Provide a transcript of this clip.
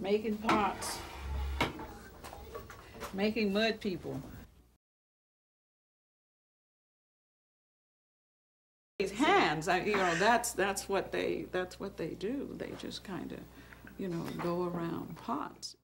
making pots, making mud people. These hands, I, you know, that's that's what they that's what they do. They just kind of, you know, go around pots.